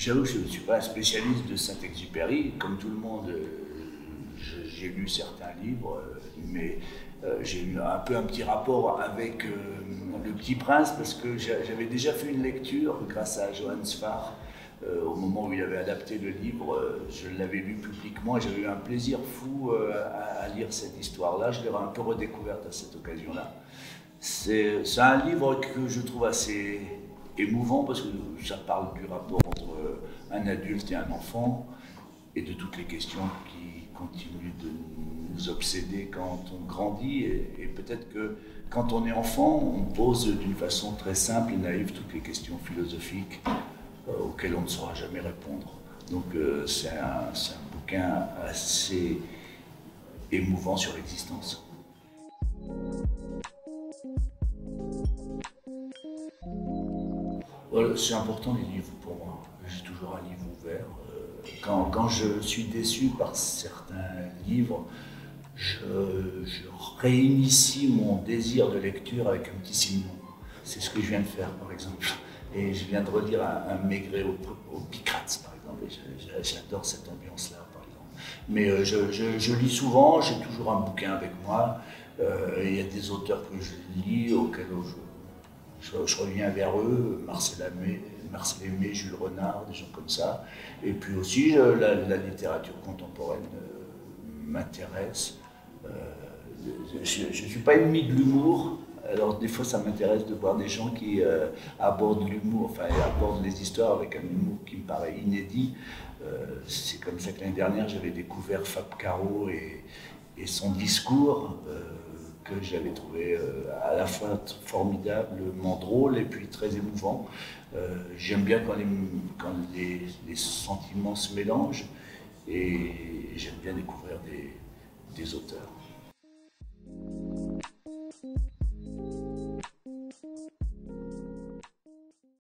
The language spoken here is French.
J'avoue que je ne suis pas un spécialiste de Saint-Exupéry. Comme tout le monde, euh, j'ai lu certains livres, euh, mais euh, j'ai eu un peu un petit rapport avec Le Petit Prince parce que j'avais déjà fait une lecture grâce à Johannes Farr. au moment où il avait adapté le livre, je l'avais lu publiquement et j'avais eu un plaisir fou à, lire cette histoire-là. Je l'ai un peu redécouverte à cette occasion-là. C'est un livre que je trouve assez émouvant parce que ça parle du rapport entre un adulte et un enfant et de toutes les questions qui continuent de nous obséder quand on grandit et, peut-être que quand on est enfant, on pose d'une façon très simple et naïve toutes les questions philosophiques euh, auxquelles on ne saura jamais répondre. Donc euh, c'est un, un bouquin assez émouvant sur l'existence. C'est important les livres pour moi. J'ai toujours un livre ouvert. Euh, quand, je suis déçu par certains livres, je, réinitie mon désir de lecture avec un petit signe. C'est ce que je viens de faire, par exemple. Et je viens de redire un, Maigret au, au par exemple. J'adore cette ambiance-là, par exemple. Mais euh, je, je, lis souvent, j'ai toujours un bouquin avec moi. Euh, il y a des auteurs que je lis, auxquels je je, reviens vers eux, Marcel Aimé, Marcel Jules Renard, des gens comme ça. Et puis aussi, la, littérature contemporaine euh, m'intéresse. Euh, je ne suis pas ennemi de l'humour. Alors des fois, ça m'intéresse de voir des gens qui euh, abordent l'humour, enfin abordent les histoires avec un humour qui me paraît inédit. C'est comme ça que l'année dernière, j'avais découvert Fab Caro et son discours que j'avais trouvé euh, à la fois formidablement drôle et puis très émouvant. Euh, j'aime bien quand, les, sentiments se mélangent et j'aime bien découvrir des auteurs.